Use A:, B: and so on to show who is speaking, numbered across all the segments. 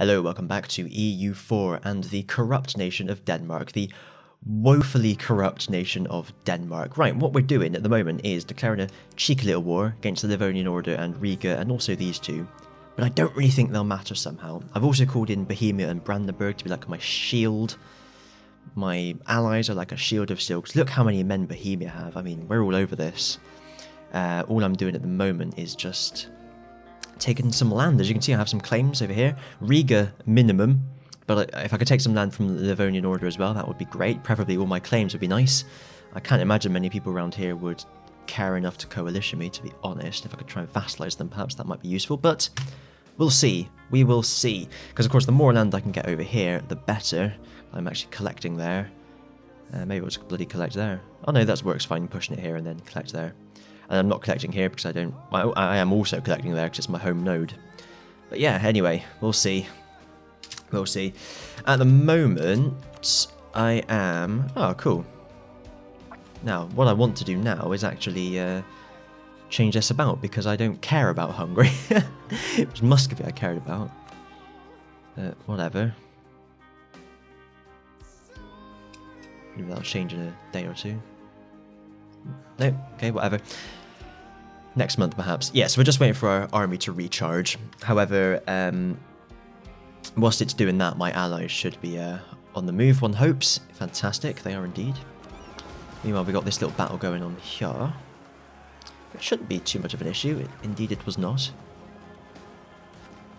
A: Hello, welcome back to EU4 and the corrupt nation of Denmark, the woefully corrupt nation of Denmark. Right, what we're doing at the moment is declaring a cheeky little war against the Livonian Order and Riga and also these two. But I don't really think they'll matter somehow. I've also called in Bohemia and Brandenburg to be like my shield. My allies are like a shield of steel. look how many men Bohemia have. I mean, we're all over this. Uh, all I'm doing at the moment is just taken some land. As you can see, I have some claims over here. Riga minimum, but if I could take some land from the Livonian Order as well, that would be great. Preferably all my claims would be nice. I can't imagine many people around here would care enough to coalition me, to be honest. If I could try and vassalize them, perhaps that might be useful, but we'll see. We will see. Because, of course, the more land I can get over here, the better. I'm actually collecting there. Uh, maybe I'll just bloody collect there. Oh no, that works fine, pushing it here and then collect there. And I'm not collecting here because I don't... I, I am also collecting there because it's my home node. But yeah, anyway, we'll see. We'll see. At the moment, I am... Oh, cool. Now, what I want to do now is actually uh, change this about because I don't care about Hungary. it was Muscovy I cared about. Uh, whatever. Maybe that'll change in a day or two. No, okay, whatever next month perhaps. Yes, so we're just waiting for our army to recharge. However, um, whilst it's doing that, my allies should be uh, on the move, one hopes. Fantastic, they are indeed. Meanwhile, we got this little battle going on here. It shouldn't be too much of an issue. It, indeed, it was not.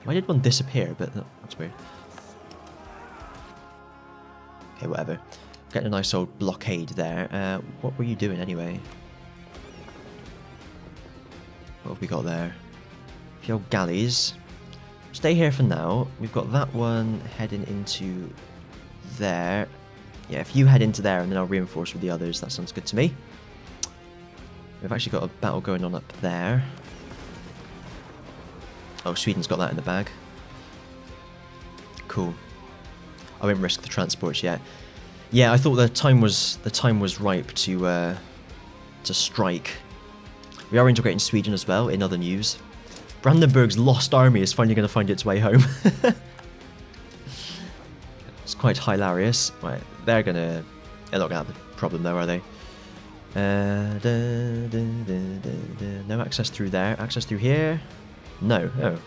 A: Why did one disappear? But that's weird. Okay, whatever. Getting a nice old blockade there. Uh, what were you doing anyway? What have we got there? Few galleys. Stay here for now. We've got that one heading into there. Yeah, if you head into there and then I'll reinforce with the others, that sounds good to me. We've actually got a battle going on up there. Oh, Sweden's got that in the bag. Cool. I won't risk the transports yet. Yeah, I thought the time was the time was ripe to uh, to strike we are integrating Sweden as well, in other news. Brandenburg's lost army is finally going to find its way home. it's quite hilarious. Right, they're going to... They're not going to have a problem though, are they? Uh, da, da, da, no access through there. Access through here? No. Oh.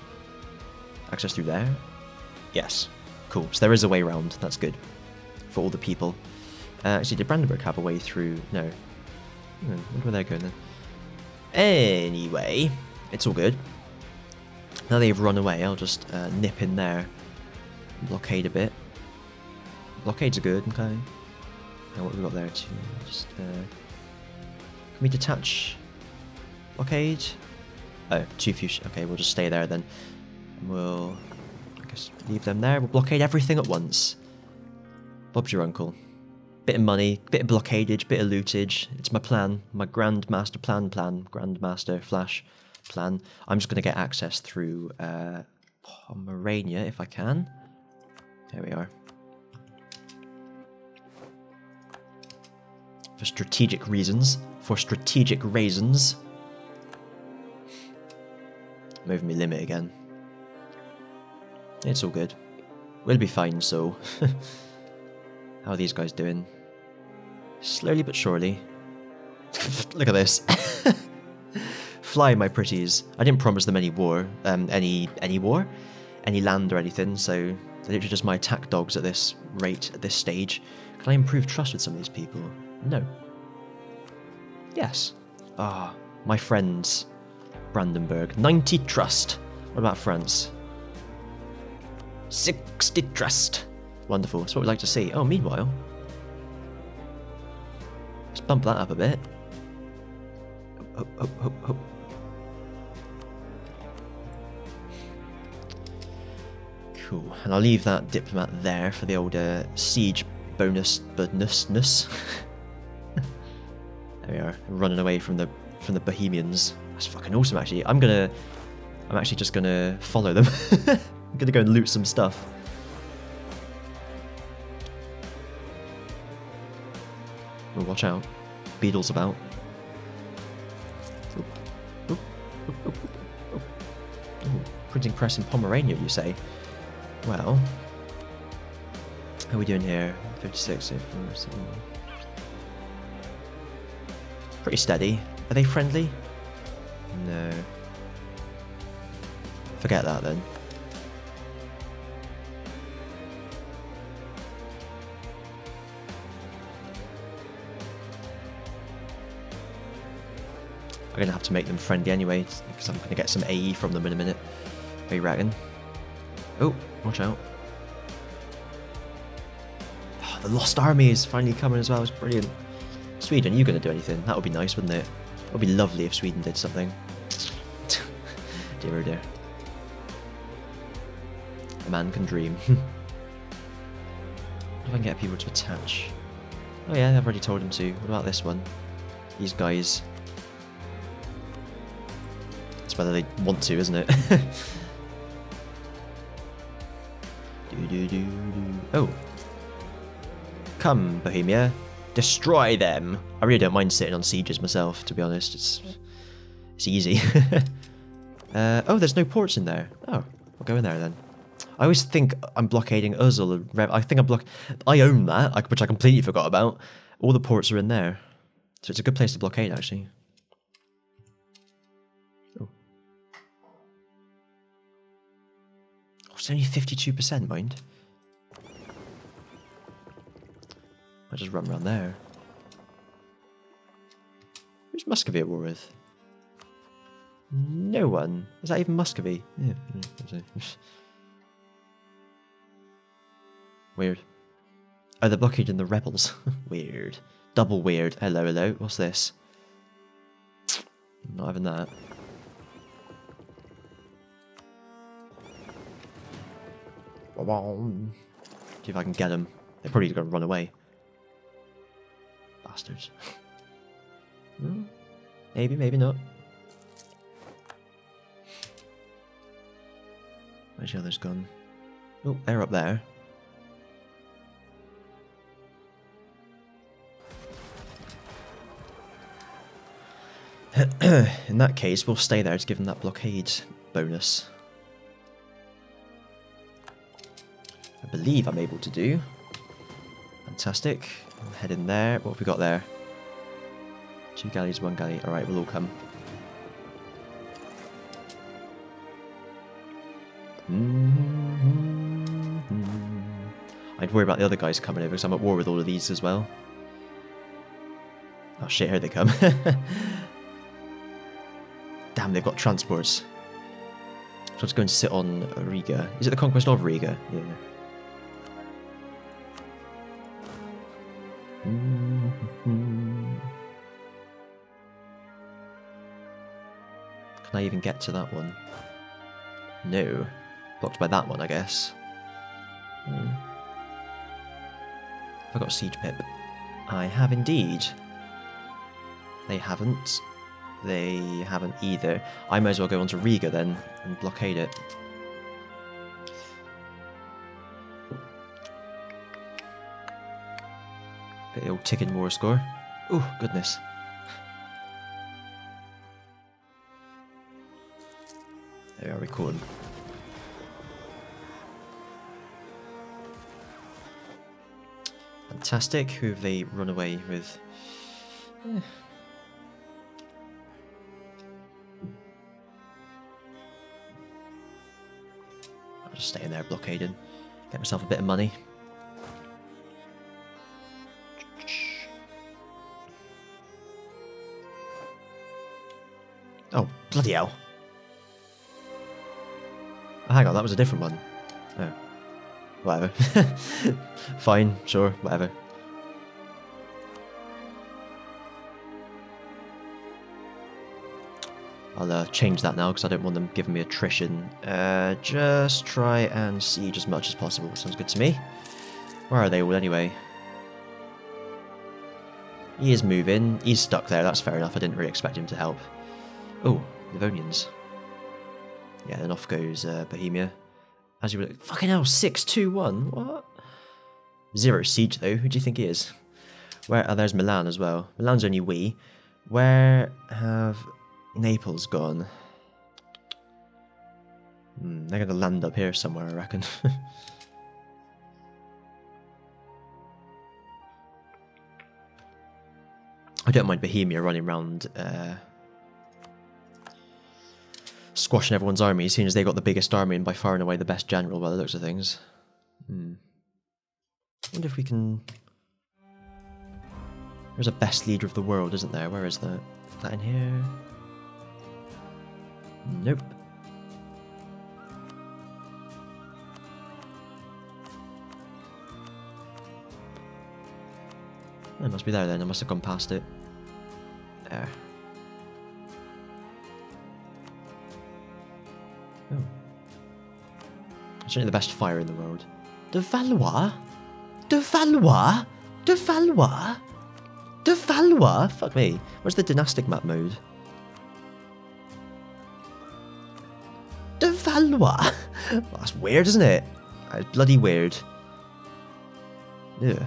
A: Access through there? Yes. Cool. So there is a way around. That's good. For all the people. Uh, actually, did Brandenburg have a way through? No. Hmm, where they're going then. Anyway, it's all good. Now they've run away, I'll just uh, nip in there. Blockade a bit. Blockades are good, okay. Now what have we got there too? Just, uh, can we detach blockade? Oh, too few. Okay, we'll just stay there then. We'll, I guess, leave them there. We'll blockade everything at once. Bob's your uncle. Bit of money, bit of blockadage, bit of lootage. It's my plan, my grandmaster plan plan, grandmaster flash plan. I'm just going to get access through uh, Pomerania if I can. There we are. For strategic reasons. For strategic reasons. Moving me limit again. It's all good. We'll be fine, so... How are these guys doing? Slowly but surely. Look at this. Fly, my pretties. I didn't promise them any war, um, any any war, any land or anything. So they're literally just my attack dogs at this rate, at this stage. Can I improve trust with some of these people? No. Yes. Ah, my friends. Brandenburg. 90 trust. What about France? 60 trust. Wonderful. That's what we'd like to see. Oh, meanwhile, let's bump that up a bit. Hope, hope, hope. Cool. And I'll leave that diplomat there for the old uh, siege bonus bonusness. there we are, running away from the from the Bohemians. That's fucking awesome. Actually, I'm gonna, I'm actually just gonna follow them. I'm gonna go and loot some stuff. Well, watch out. Beetles about. Printing press in Pomerania, you say? Well, how are we doing here? 56, Pretty steady. Are they friendly? No. Forget that then. I'm going to have to make them friendly anyway, because I'm going to get some AE from them in a minute. Are you reckon? Oh, watch out. Oh, the Lost Army is finally coming as well, it's brilliant. Sweden, you going to do anything? That would be nice, wouldn't it? It would be lovely if Sweden did something. dear oh dear. A man can dream. if I can get people to attach. Oh yeah, I've already told him to. What about this one? These guys it's whether they want to, isn't it? do, do, do, oh. Come, Bohemia. Destroy them. I really don't mind sitting on sieges myself, to be honest. It's it's easy. uh, oh, there's no ports in there. Oh, I'll go in there then. I always think I'm blockading Ösel. I think I'm block. I own that, which I completely forgot about. All the ports are in there, so it's a good place to blockade actually. It's only 52%, mind. I just run around there. Who's Muscovy at war with? No one. Is that even Muscovy? Yeah. weird. Oh, they're blockading the rebels. weird. Double weird. Hello, hello. What's this? Not having that. See if I can get them. They're probably going to run away. Bastards. hmm? Maybe, maybe not. Where's the others gone? Oh, they're up there. In that case, we'll stay there to give them that blockade bonus. Believe I'm able to do. Fantastic. Head in there. What have we got there? Two galleys, one galley. Alright, we'll all come. I'd worry about the other guys coming over because I'm at war with all of these as well. Oh shit, here they come. Damn, they've got transports. So let's go and sit on Riga. Is it the conquest of Riga? Yeah. Get to that one? No. Blocked by that one, I guess. Hmm. Have I got a siege pip? I have indeed. They haven't. They haven't either. I might as well go on to Riga then and blockade it. Bit old ticking war score. Oh, goodness. There are recording. Fantastic. Who have they run away with? I'll just stay in there blockading. Get myself a bit of money. Oh, bloody hell. Hang on, that was a different one. Oh. Whatever. Fine, sure, whatever. I'll uh, change that now because I don't want them giving me attrition. Uh, just try and siege as much as possible. Sounds good to me. Where are they all anyway? He is moving. He's stuck there. That's fair enough. I didn't really expect him to help. Oh, Livonians. Yeah, then off goes uh, Bohemia. As you would fucking hell, six two one. What? Zero siege though. Who do you think he is? Where? Oh, there's Milan as well. Milan's only we. Where have Naples gone? Hmm, they're going to land up here somewhere, I reckon. I don't mind Bohemia running around uh, squashing everyone's army, seeing as they got the biggest army and by far and away the best general by the looks of things. Hmm. wonder if we can... There's a best leader of the world, isn't there? Where is that? Is that in here? Nope. It must be there then, I must have gone past it. There. Certainly the best fire in the world. De Valois? De Valois? De Valois? De Valois? Fuck me. Where's the dynastic map mode? De Valois? That's weird, isn't it? That's bloody weird. Yeah.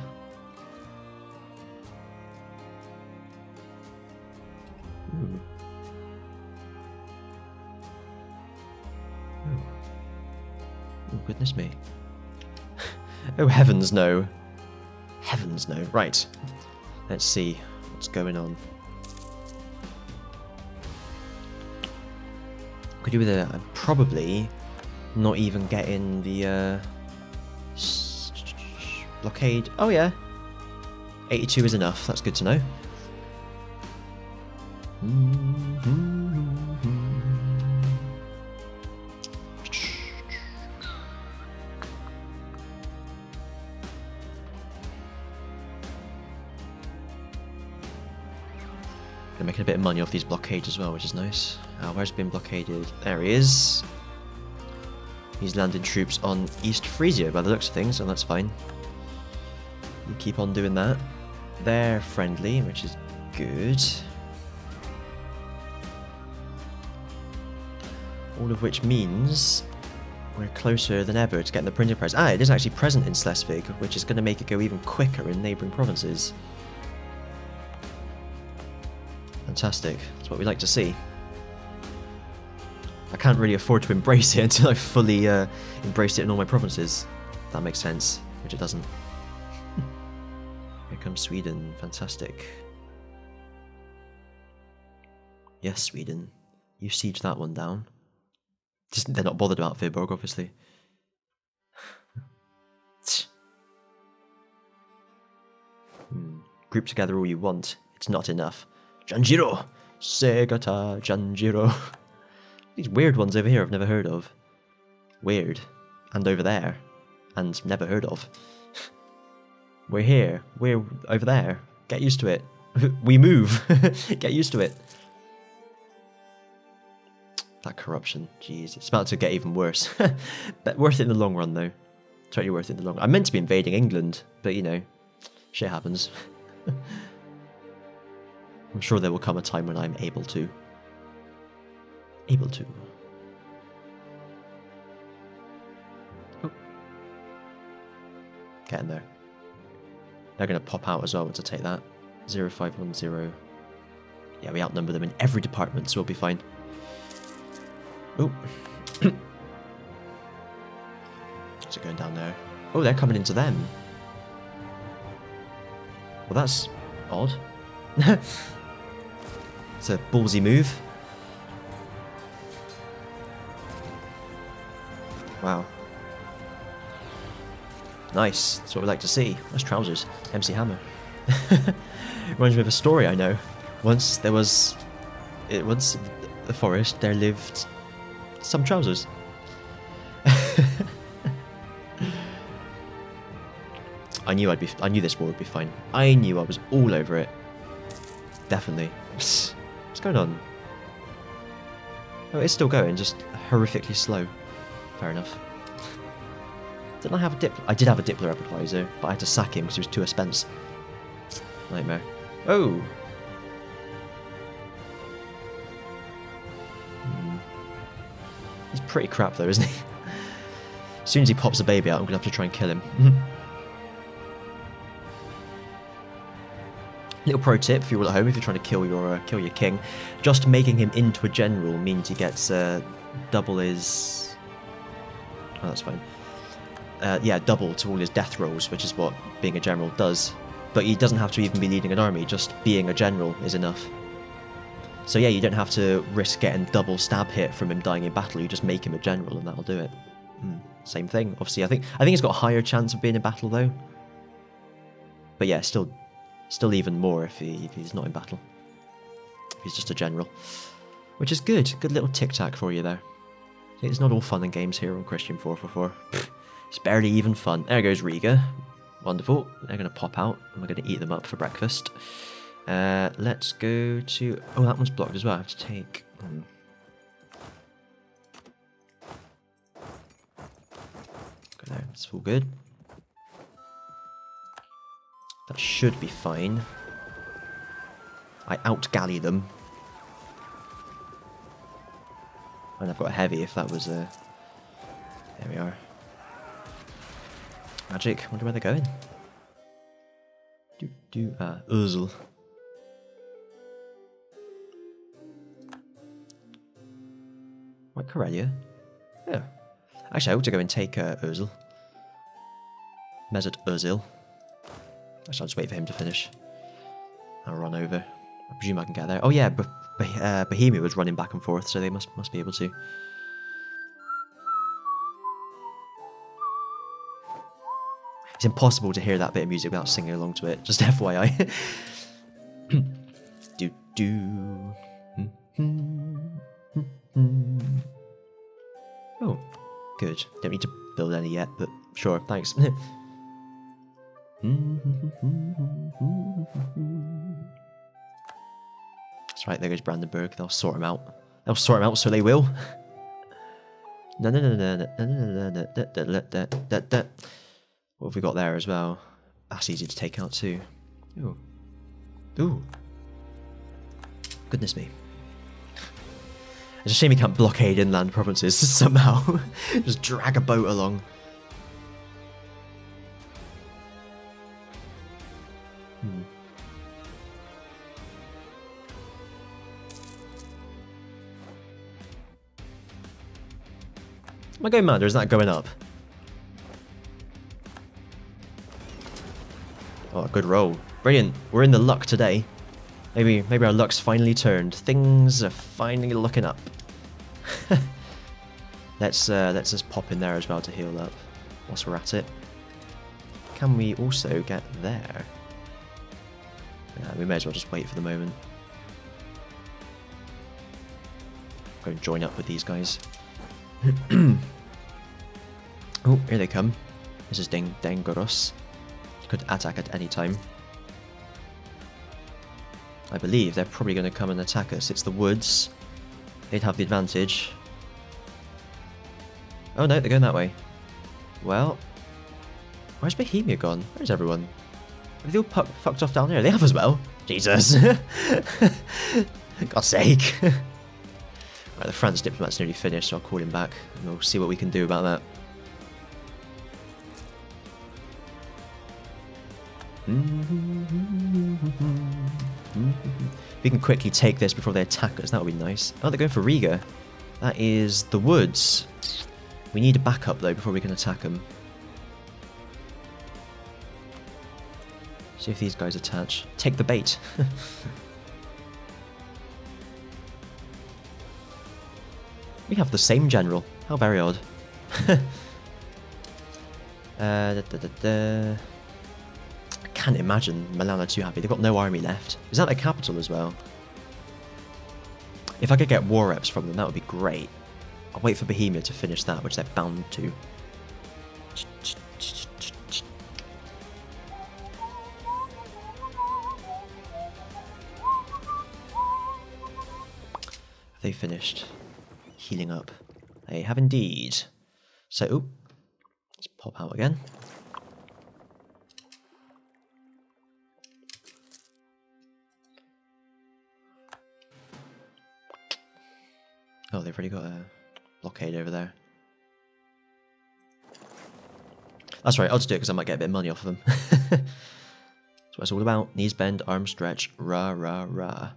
A: Me. oh, heavens no. Heavens no. Right. Let's see what's going on. Could do with a I'm probably not even getting the uh, blockade. Oh yeah, 82 is enough. That's good to know. They're making a bit of money off these blockades as well, which is nice. Uh, where's been blockaded? There he is. He's landing troops on East Frisia by the looks of things, and that's fine. You keep on doing that. They're friendly, which is good. All of which means we're closer than ever to getting the printing press. Ah, it is actually present in Schleswig, which is going to make it go even quicker in neighbouring provinces. Fantastic. That's what we like to see. I can't really afford to embrace it until I fully uh, embraced it in all my provinces. That makes sense, which it doesn't. Here comes Sweden. Fantastic. Yes, Sweden. You siege that one down. Just, they're not bothered about Viborg, obviously. hmm. Group together all you want. It's not enough. Janjiro! Segata Janjiro. These weird ones over here I've never heard of. Weird. And over there. And never heard of. We're here. We're over there. Get used to it. we move. get used to it. That corruption. Jeez. It's about to get even worse. but worth it in the long run, though. Totally worth it in the long run. I'm meant to be invading England, but you know, shit happens. I'm sure there will come a time when I'm able to. Able to. Oh. Get in there. They're going to pop out as well to take that. 0510. Yeah, we outnumber them in every department, so we'll be fine. Oh. Is it going down there? Oh, they're coming into them. Well, that's odd. it's a ballsy move. Wow. Nice. That's what we like to see. Nice trousers. MC Hammer. Reminds me of a story I know. Once there was... It, once the forest, there lived some trousers. I knew I'd be. I knew this war would be fine. I knew I was all over it. Definitely. What's going on? Oh, it's still going, just horrifically slow. Fair enough. Didn't I have a dip? I did have a Diplo advisor, but I had to sack him because he was too expensive. Nightmare. Oh! Hmm. He's pretty crap though, isn't he? as soon as he pops a baby out, I'm gonna have to try and kill him. Little pro tip for you all at home if you're trying to kill your uh, kill your king, just making him into a general means he gets uh, double his Oh, that's fine. Uh, yeah, double to all his death rolls, which is what being a general does. But he doesn't have to even be leading an army, just being a general is enough. So yeah, you don't have to risk getting double stab hit from him dying in battle, you just make him a general and that'll do it. Hmm, same thing. Obviously, I think I think he's got a higher chance of being in battle though. But yeah, still still even more if, he, if he's not in battle. If he's just a general. Which is good. Good little tic-tac for you there. It's not all fun and games here on Kristian 444. It's barely even fun. There goes Riga. Wonderful. They're going to pop out and we're going to eat them up for breakfast. Uh, let's go to... Oh, that one's blocked as well. I have to take... Hmm. Go there. It's all good. That should be fine. I out-galley them. And I've got a heavy if that was a... Uh... There we are. Magic. Wonder where they're going. Do do uh Ösel. What Karelia? Yeah. Actually, I ought to go and take uh. Mesut Ozil. I'll just wait for him to finish. I'll run over. I presume I can get there. Oh yeah, but uh, Bohemia was running back and forth, so they must must be able to. It's impossible to hear that bit of music without singing along to it. Just FYI. do do. oh, good. Don't need to build any yet, but sure. Thanks. That's right, there goes Brandenburg. They'll sort him out. They'll sort him out, so they will. What have we got there as well? That's easy to take out too. Ooh. Ooh. Goodness me. It's a shame he can't blockade inland provinces somehow. Just drag a boat along. Going mad or is that going up? Oh, good roll. Brilliant. We're in the luck today. Maybe maybe our luck's finally turned. Things are finally looking up. let's uh, let's just pop in there as well to heal up whilst we're at it. Can we also get there? Uh, we may as well just wait for the moment. Go and join up with these guys. oh, here they come. This is Deng Dengoros could attack at any time. I believe they're probably going to come and attack us. It's the woods. They'd have the advantage. Oh no, they're going that way. Well, where's Bohemia gone? Where's everyone? Have they all fucked off down here? They have as well. Jesus. God's sake. right, the France diplomat's nearly finished, so I'll call him back and we'll see what we can do about that. If we can quickly take this before they attack us, that would be nice. Oh, they're going for Riga. That is the woods. We need a backup, though, before we can attack them. See if these guys attach. Take the bait. we have the same general. How very odd. uh, da, da, da, can't imagine Milan are too happy. They've got no army left. Is that their capital as well? If I could get war reps from them, that would be great. I'll wait for Bohemia to finish that, which they're bound to. They finished healing up? They have indeed. So, let's pop out again. Oh, they've already got a blockade over there. That's right, I'll just do it because I might get a bit of money off of them. That's what it's all about. Knees bend, arms stretch, rah, rah, rah.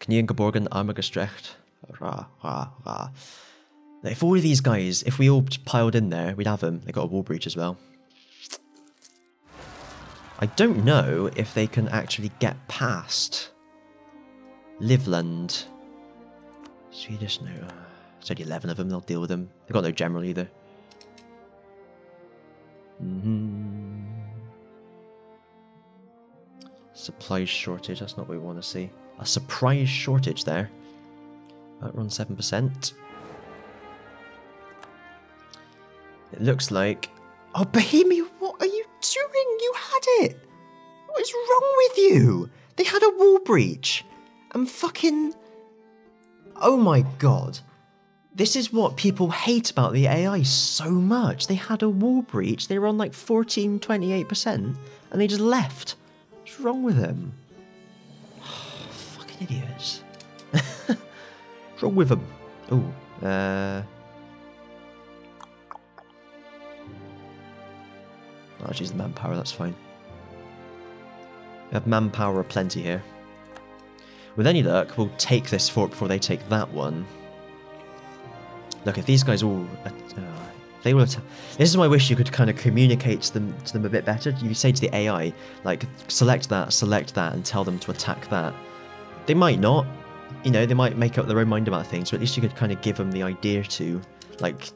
A: Knieën geborgen, armen gestreckt, rah, rah, rah. If all of these guys, if we all piled in there, we'd have them. They got a wall breach as well. I don't know if they can actually get past Livland. Swedish, no. It's only 11 of them, they'll deal with them. They've got no general either. Mm -hmm. Supply shortage, that's not what we want to see. A surprise shortage there. Outrun 7%. It looks like... Oh, Bohemia, what are you doing? You had it! What is wrong with you? They had a wall breach. And fucking... Oh my god. This is what people hate about the AI so much. They had a wall breach, they were on like 14, 28%, and they just left. What's wrong with them? Oh, fucking idiots. What's with them? Oh, uh... I'll use the manpower, that's fine. We have manpower aplenty here. With any luck, we'll take this fort before they take that one. Look, if these guys all... Uh, they will... This is I wish you could kind of communicate to them, to them a bit better. You say to the AI, like, select that, select that, and tell them to attack that. They might not. You know, they might make up their own mind about things, but at least you could kind of give them the idea to. Like,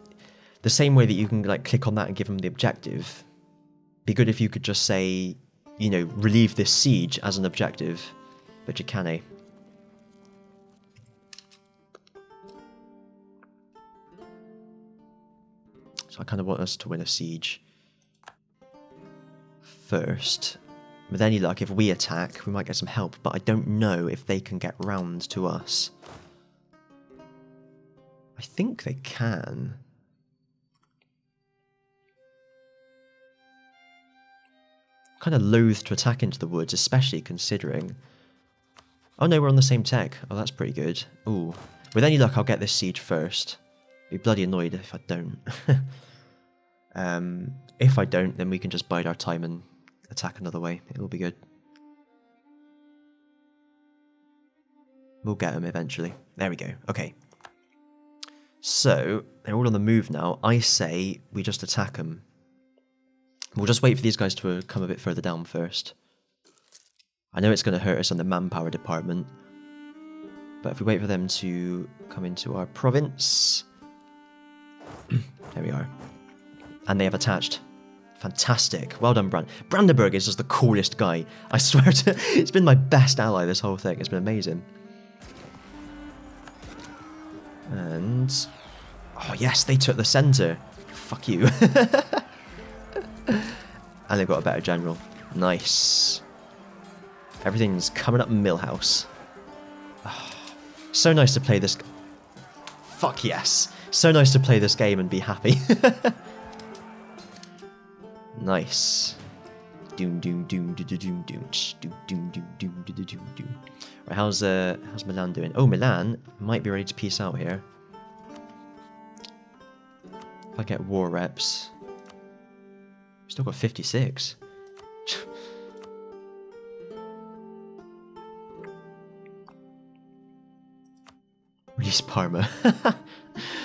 A: the same way that you can, like, click on that and give them the objective. Be good if you could just say, you know, relieve this siege as an objective. But you can, eh? So I kind of want us to win a siege first. With any luck, if we attack, we might get some help, but I don't know if they can get round to us. I think they can. kind of loath to attack into the woods, especially considering... Oh no, we're on the same tech. Oh, that's pretty good. Ooh. With any luck, I'll get this siege first. Be bloody annoyed if I don't. Um, if I don't, then we can just bide our time and attack another way. It'll be good. We'll get them eventually. There we go. Okay. So, they're all on the move now. I say we just attack them. We'll just wait for these guys to uh, come a bit further down first. I know it's going to hurt us on the manpower department. But if we wait for them to come into our province... there we are and they have attached. Fantastic. Well done, Brand. Brandenburg is just the coolest guy. I swear to it's been my best ally this whole thing. It's been amazing. And oh yes, they took the centre. Fuck you. and they've got a better general. Nice. Everything's coming up Milhouse. Oh, so nice to play this. Fuck yes. So nice to play this game and be happy. Nice. Doom doom doom doom doom doom doom doom doom doom doom. Right, how's uh how's Milan doing? Oh, Milan might be ready to peace out here. If I get war reps, still got 56. Release Parma.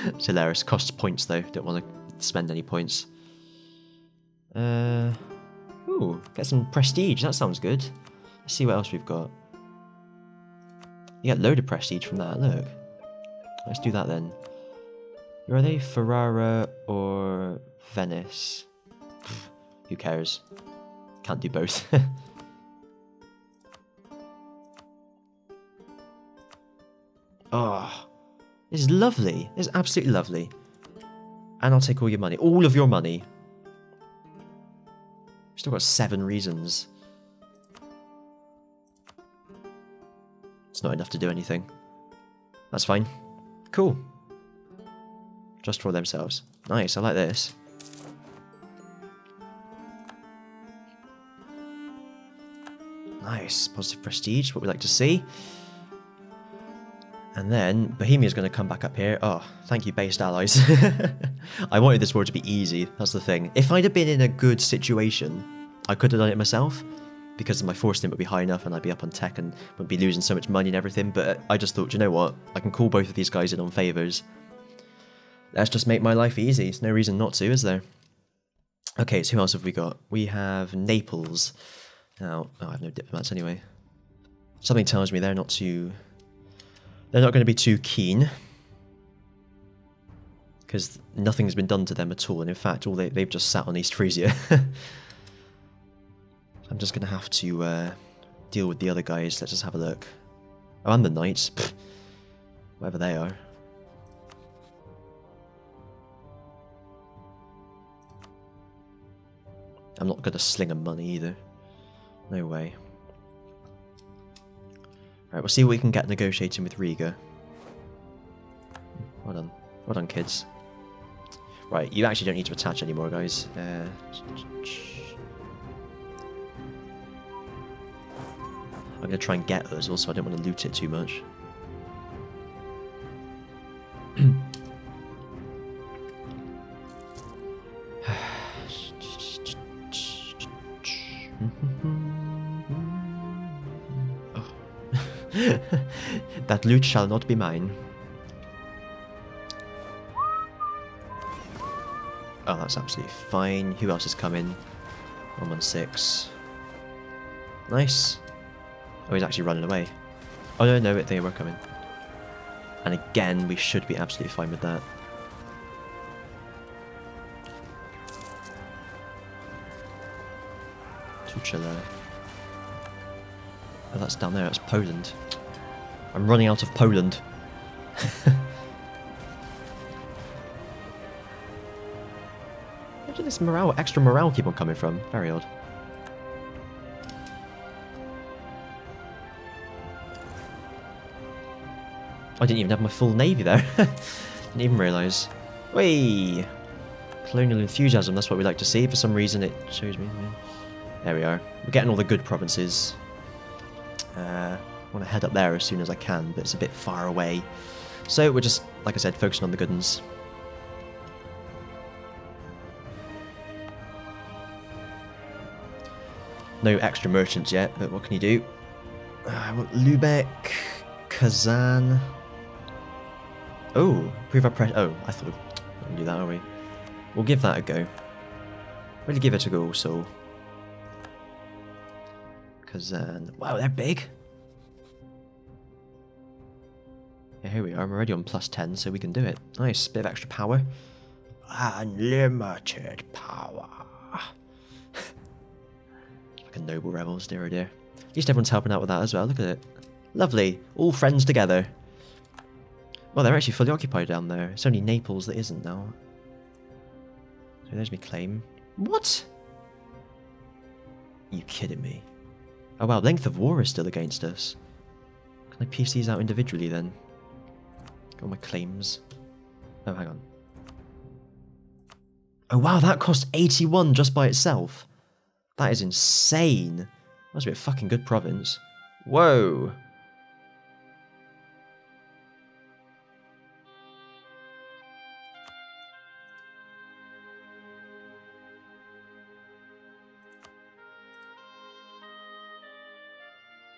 A: it's hilarious. Costs points though. Don't want to spend any points. Uh, ooh, get some prestige. That sounds good. Let's see what else we've got. You get a load of prestige from that, look. Let's do that then. Are they Ferrara or Venice? Who cares? Can't do both. oh, this is lovely. This is absolutely lovely. And I'll take all your money. All of your money. Still got seven reasons. It's not enough to do anything. That's fine. Cool. Just for themselves. Nice, I like this. Nice, positive prestige, what we like to see. And then Bohemia's going to come back up here. Oh, thank you, based allies. I wanted this war to be easy. That's the thing. If I'd have been in a good situation, I could have done it myself because my force limit would be high enough and I'd be up on tech and would be losing so much money and everything. But I just thought, you know what? I can call both of these guys in on favors. Let's just make my life easy. There's no reason not to, is there? Okay, so who else have we got? We have Naples. Now, oh, I have no diplomats anyway. Something tells me they're not too... They're not going to be too keen. Because nothing's been done to them at all, and in fact, all they, they've just sat on East Frisia. I'm just going to have to uh, deal with the other guys. Let's just have a look. Oh, and the Knights. Pfft. Whatever they are. I'm not going to sling them money either. No way. Right, we'll see what we can get negotiating with Riga. Well done. Well done, kids. Right, you actually don't need to attach anymore, guys. Uh, I'm going to try and get us, also I don't want to loot it too much. that loot shall not be mine. Oh, that's absolutely fine. Who else is coming? 116. Nice. Oh, he's actually running away. Oh, no, no, they were coming. And again, we should be absolutely fine with that. Tuchela. Oh, that's down there. That's Poland. I'm running out of Poland. This morale, extra morale keep on coming from? Very odd. I didn't even have my full navy there. didn't even realise. Whee! Colonial enthusiasm, that's what we like to see. For some reason it shows me. There we are. We're getting all the good provinces. Uh, I want to head up there as soon as I can, but it's a bit far away. So we're just, like I said, focusing on the good ones. No extra merchants yet, but what can you do? Uh, I want Lubeck, Kazan. Oh, prove our pressure. Oh, I thought we wouldn't do that, are we? We'll give that a go. Really give it a go, so. Kazan. Wow, they're big. Yeah, here we are. I'm already on plus 10, so we can do it. Nice, bit of extra power. Unlimited power. A noble rebels, dear oh dear. At least everyone's helping out with that as well. Look at it. Lovely. All friends together. Well, they're actually fully occupied down there. It's only Naples that isn't now. So there's me claim. What? Are you kidding me? Oh wow, length of war is still against us. Can I piece these out individually then? All my claims. Oh, hang on. Oh wow, that cost 81 just by itself. That is insane. Must be a fucking good province. Whoa.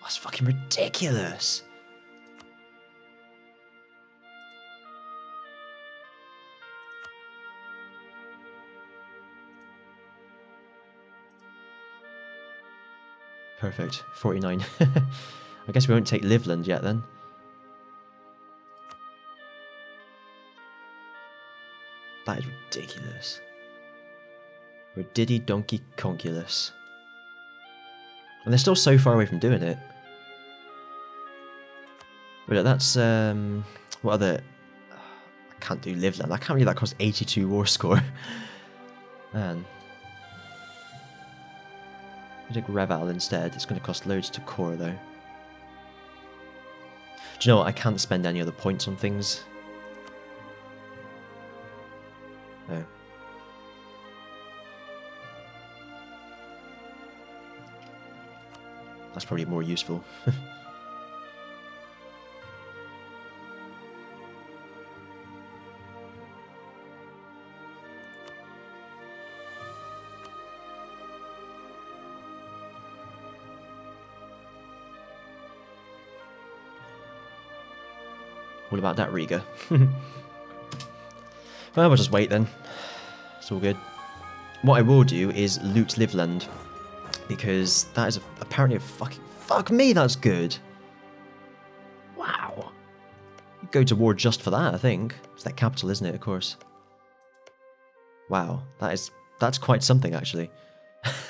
A: That's fucking ridiculous. Perfect. 49. I guess we won't take Livland yet then. That is ridiculous. We're Diddy Donkey Conculus. And they're still so far away from doing it. But that's, um, what other... I can't do Livland. I can't believe that cost 82 war score. Man. I take Reval instead. It's going to cost loads to core though. Do you know what? I can't spend any other points on things. No. That's probably more useful. about that, Riga? Well, we'll just wait then. It's all good. What I will do is loot Livland. Because that is a, apparently a fucking... Fuck me, that's good. Wow. You go to war just for that, I think. It's that capital, isn't it, of course. Wow, that is... That's quite something, actually.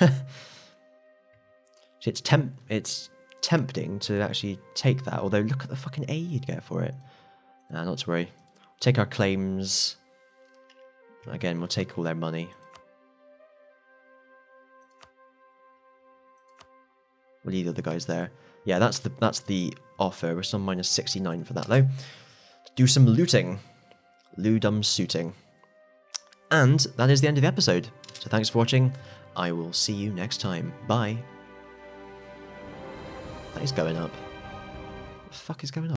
A: it's temp... It's tempting to actually take that, although look at the fucking A you'd get for it. Nah, not to worry. Take our claims. Again, we'll take all their money. We'll leave the other guys there. Yeah, that's the that's the offer. We're still minus 69 for that though. Do some looting. Ludum suiting. And that is the end of the episode. So thanks for watching. I will see you next time. Bye. That is going up. What the fuck is going on?